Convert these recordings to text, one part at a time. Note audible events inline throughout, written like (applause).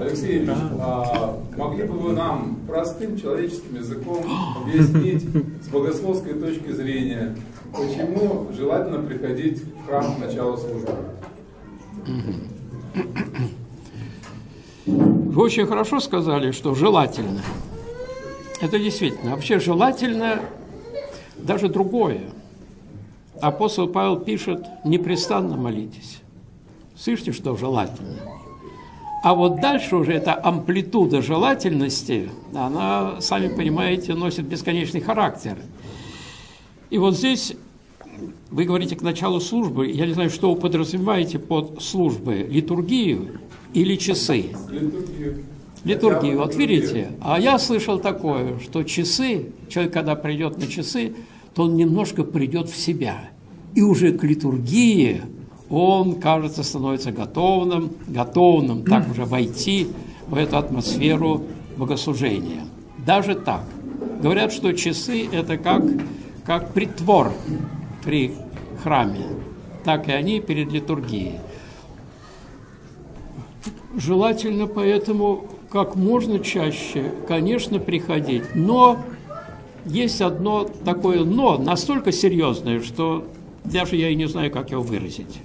Алексей Ильич, а могли бы вы нам простым человеческим языком объяснить с богословской точки зрения, почему желательно приходить в храм к началу службы? Вы очень хорошо сказали, что желательно. Это действительно. Вообще желательно даже другое. Апостол Павел пишет, непрестанно молитесь. Слышите, что желательно? А вот дальше уже эта амплитуда желательности, она, сами понимаете, носит бесконечный характер. И вот здесь вы говорите к началу службы, я не знаю, что вы подразумеваете под службой, литургию или часы? Литургию. Литургию, вот видите, а я слышал такое, что часы, человек, когда придет на часы, то он немножко придет в себя. И уже к литургии он, кажется, становится готовым, готовым так уже войти в эту атмосферу богослужения. Даже так. Говорят, что часы – это как, как притвор при храме, так и они перед литургией. Желательно поэтому как можно чаще, конечно, приходить, но есть одно такое «но», настолько серьезное, что даже я и не знаю, как его выразить.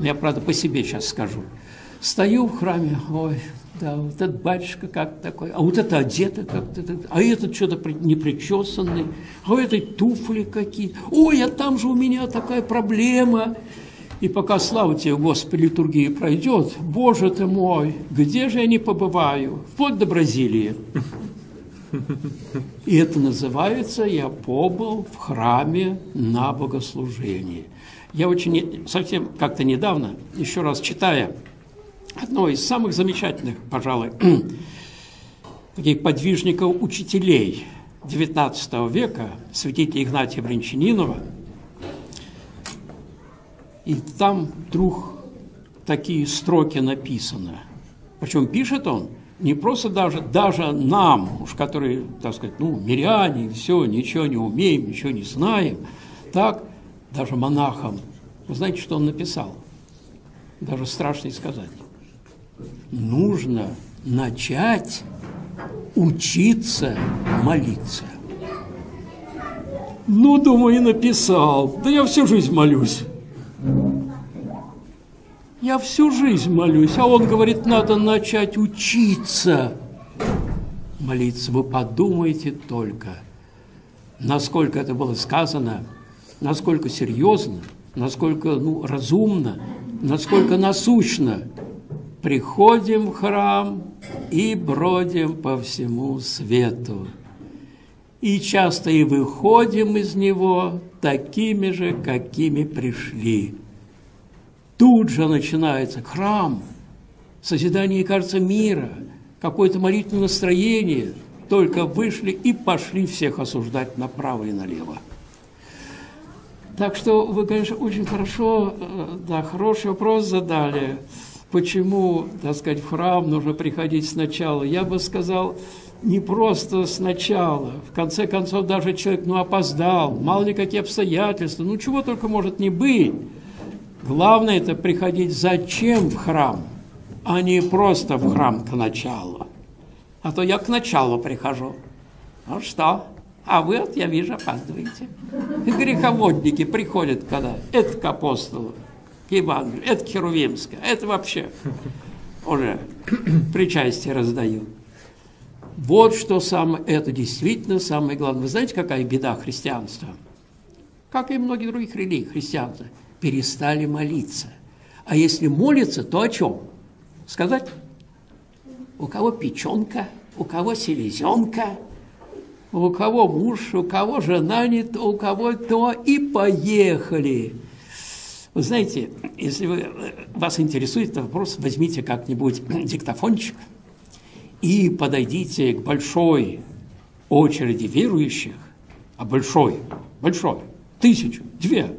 Я, правда, по себе сейчас скажу. Стою в храме, ой, да, вот этот батюшка как такой, а вот это одето как-то, а этот что-то непричесанный, а у этой туфли какие, ой, а там же у меня такая проблема. И пока, слава тебе, Господи, литургия пройдет, Боже ты мой, где же я не побываю, вплоть до Бразилии. И это называется «Я побыл в храме на богослужении». Я очень, совсем как-то недавно, еще раз читая одно из самых замечательных, пожалуй, (clears throat) таких подвижников учителей XIX века, святителя Игнатия Бринчанинова, и там вдруг такие строки написаны. Причем пишет он не просто даже, даже нам, уж которые, так сказать, ну, миряне, все, ничего не умеем, ничего не знаем, так, даже монахам. Вы знаете, что он написал? Даже страшно и сказать. Нужно начать учиться молиться. Ну, думаю, и написал. Да я всю жизнь молюсь. Я всю жизнь молюсь, а он говорит, надо начать учиться молиться. Вы подумайте только, насколько это было сказано, насколько серьезно, насколько ну, разумно, насколько насущно. Приходим в храм и бродим по всему свету. И часто и выходим из него такими же, какими пришли. Тут же начинается храм, созидание, кажется, мира, какое-то молитвенное настроение. Только вышли и пошли всех осуждать направо и налево. Так что вы, конечно, очень хорошо, э, да, хороший вопрос задали. Почему, так сказать, в храм нужно приходить сначала? Я бы сказал, не просто сначала. В конце концов, даже человек, ну, опоздал, мало ли какие обстоятельства, ну, чего только может не быть. Главное – это приходить зачем в храм, а не просто в храм к началу. А то я к началу прихожу. Ну что? А вы, вот, я вижу, опаздываете. И греховодники приходят когда? Это к апостолу, к Евангелию, это к Херувимскому, это вообще уже причастие раздают. Вот что самое, это действительно самое главное. Вы знаете, какая беда христианства? Как и многих других религий христианства. Перестали молиться. А если молиться, то о чем? Сказать? У кого печенка, у кого селезенка, у кого муж, у кого жена не то, у кого то, и поехали. Вы знаете, если вы, вас интересует этот вопрос, возьмите как-нибудь (clears throat) диктофончик и подойдите к большой очереди верующих, а большой, большой, тысячу, две,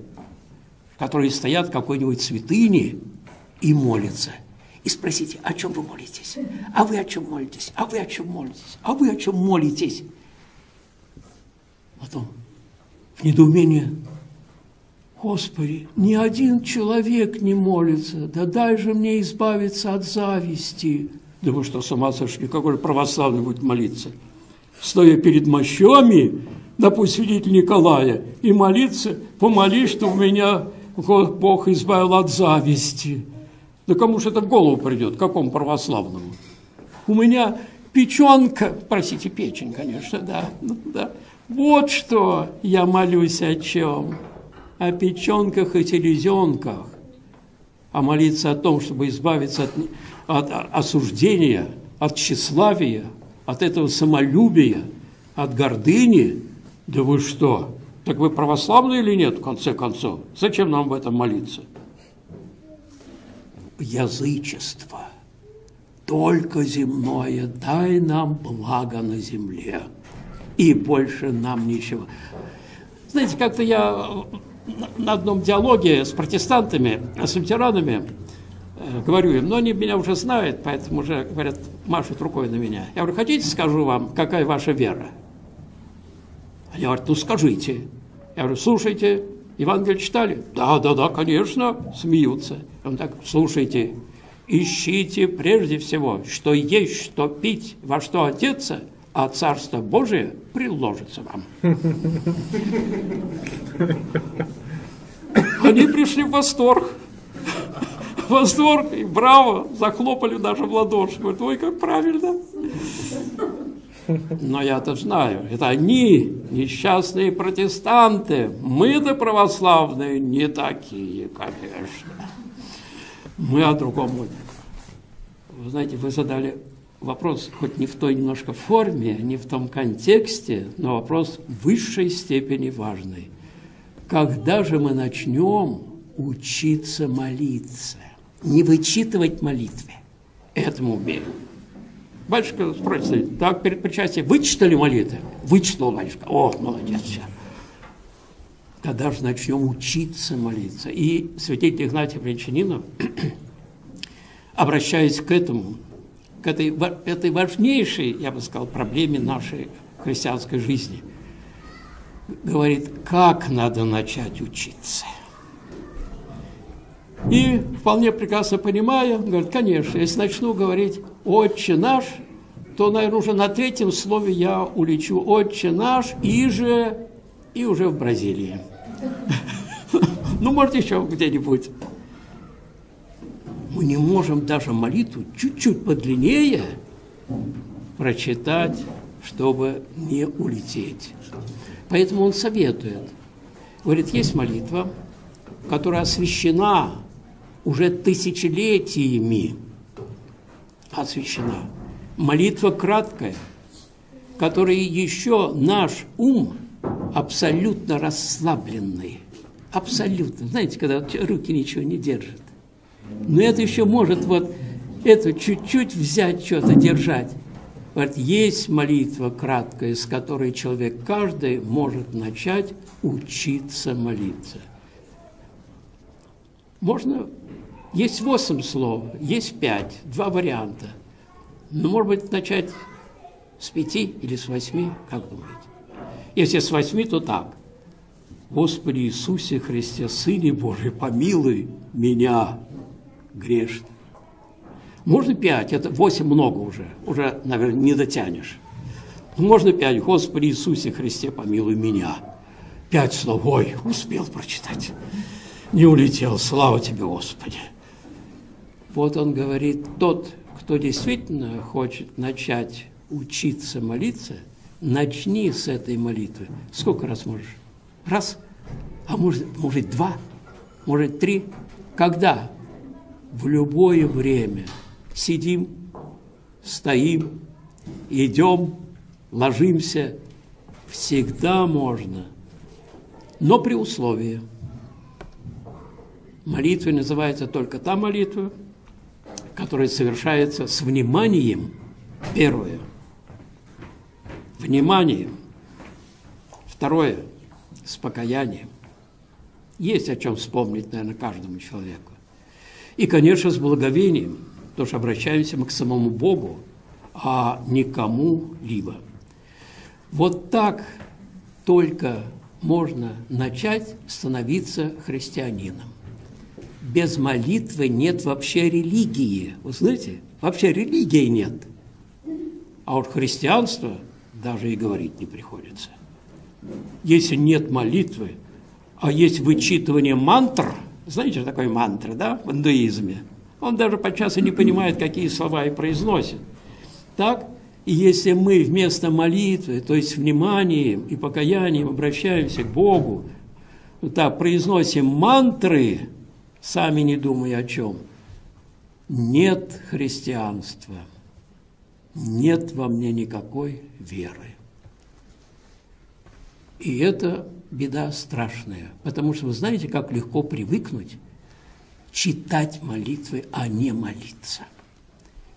которые стоят в какой-нибудь святыне и молятся. И спросите, о чем вы молитесь? А вы о чем молитесь? А вы о чем молитесь? А вы о чем молитесь? Потом в недоумении, Господи, ни один человек не молится, да дай же мне избавиться от зависти. Вы что, с ума сошли? Какой православный будет молиться? Стоя перед мощами, допустим, свидетель Николая, и молиться, помолись, что у меня Бог избавил от зависти. Да кому же это в голову придет, какому православному? У меня печенка, простите, печень, конечно, да, ну да. Вот что я молюсь о чем. О печенках и селезенках. А молиться о том, чтобы избавиться от, от осуждения, от тщеславия, от этого самолюбия, от гордыни. Да вы что? Так вы православные или нет, в конце концов? Зачем нам в этом молиться? Язычество. Только земное, дай нам благо на земле. И больше нам ничего. Знаете, как-то я на одном диалоге с протестантами, с лютеранами, э, говорю им, но они меня уже знают, поэтому уже, говорят, машут рукой на меня. Я говорю, хотите, скажу вам, какая ваша вера? Они говорят, ну скажите. Я говорю, слушайте, Евангелие читали? Да, да, да, конечно, смеются. Он так, слушайте, ищите прежде всего, что есть, что пить, во что одеться, а Царство Божие приложится вам. Они пришли в восторг. Восторг и браво, захлопали даже в ладоши. Говорят, ой, как правильно. Но я-то знаю, это они, несчастные протестанты. Мы-то православные не такие, конечно. Мы о другом. Вы знаете, вы задали вопрос, хоть не в той немножко форме, не в том контексте, но вопрос в высшей степени важный. Когда же мы начнем учиться молиться? Не вычитывать молитвы. Этому умеем. Батюшка спросит, так, перед причастием вычитали молитвы? Вычитал батюшка. О, молодец, все. Когда же начнем учиться молиться? И святитель Игнатий Брянчанинов, (clears throat) обращаясь к этому, к этой, этой важнейшей, я бы сказал, проблеме нашей христианской жизни. Говорит, как надо начать учиться. И вполне прекрасно понимая, говорит, конечно, если начну говорить «Отче наш», то, наверное, уже на третьем слове я улечу «Отче наш» и же, и уже в Бразилии. (laughs) Ну, может, еще где-нибудь мы не можем даже молитву чуть-чуть подлиннее прочитать, чтобы не улететь. Поэтому он советует. Говорит, есть молитва, которая освящена уже тысячелетиями. Освящена. Молитва краткая, которая еще наш ум абсолютно расслабленный. Абсолютно. Знаете, когда руки ничего не держат. Но это еще может вот это чуть-чуть взять, что-то держать. Вот есть молитва краткая, с которой человек каждый может начать учиться молиться. Можно, есть восемь слов, есть пять, два варианта. Но, может быть, начать с пяти или с восьми, как думаете? Если с восьми, то так. Господи Иисусе Христе, Сыне Божий, помилуй меня, грешен. Можно пять, это восемь много уже, уже, наверное, не дотянешь. Можно пять, Господи Иисусе Христе, помилуй меня. Пять слов, ой, успел прочитать. Не улетел, слава тебе, Господи. Вот он говорит, тот, кто действительно хочет начать учиться молиться, начни с этой молитвы. Сколько раз можешь? Раз, а может, может два, может три. Когда? В любое время. Сидим, стоим, идем, ложимся. Всегда можно. Но при условии. Молитва называется только та молитва, которая совершается с вниманием. Первое. Вниманием. Второе. С покаянием. Есть о чем вспомнить, наверное, каждому человеку. И, конечно, с благовением, потому что обращаемся мы к самому Богу, а не кому-либо. Вот так только можно начать становиться христианином. без молитвы нет вообще религии. Вы знаете, вообще религии нет. А вот христианство даже и говорить не приходится. Если нет молитвы, а есть вычитывание мантр, знаете, что такое мантра, да, в индуизме? Он даже подчас и не понимает, какие слова и произносит. Так? И если мы вместо молитвы, то есть вниманием и покаянием обращаемся к Богу, так, произносим мантры, сами не думая о чем, нет христианства, нет во мне никакой веры. И это беда страшная, потому что вы знаете, как легко привыкнуть читать молитвы, а не молиться.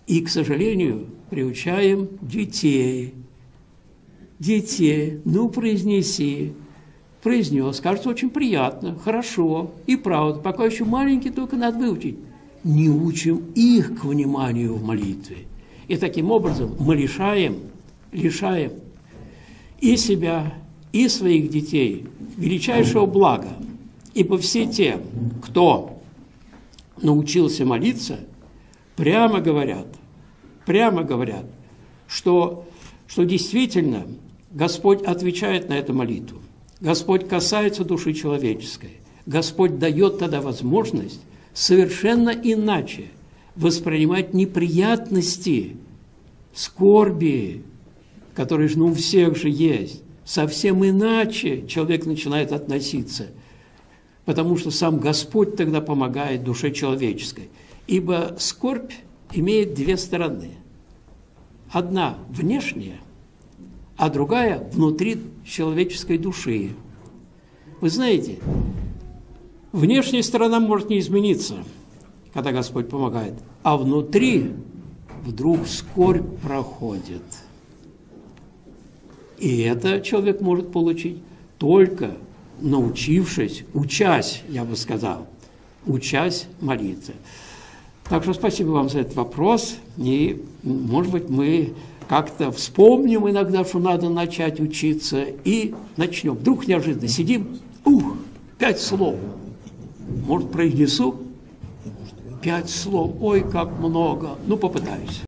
И, к сожалению, приучаем детей. Детей, ну, произнеси, произнес, кажется очень приятно, хорошо, и правда, пока еще маленький, только надо выучить. Не учим их к вниманию в молитве. И таким образом мы лишаем, лишаем и себя, и своих детей величайшего блага. Ибо все те, кто научился молиться, прямо говорят, прямо говорят, что, что действительно Господь отвечает на эту молитву. Господь касается души человеческой. Господь дает тогда возможность совершенно иначе воспринимать неприятности, скорби, которые же ну, у всех же есть. Совсем иначе человек начинает относиться, потому что сам Господь тогда помогает душе человеческой. Ибо скорбь имеет две стороны. Одна внешняя, а другая внутри человеческой души. Вы знаете, внешняя сторона может не измениться, когда Господь помогает, а внутри вдруг скорбь проходит. И это человек может получить только научившись, учась, я бы сказал, учась молиться. Так что спасибо вам за этот вопрос. И, может быть, мы как-то вспомним иногда, что надо начать учиться, и начнем. Вдруг неожиданно сидим, ух, пять слов. Может, произнесу? Пять слов. Ой, как много. Ну, попытаюсь.